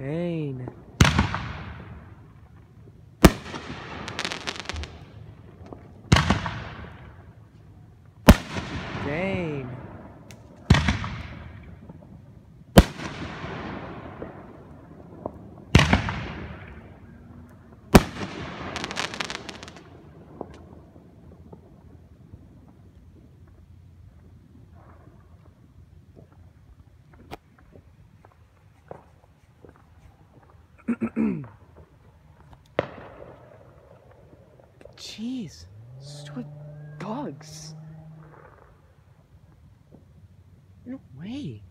Dang. Dang. Jeez, stupid bugs. No way.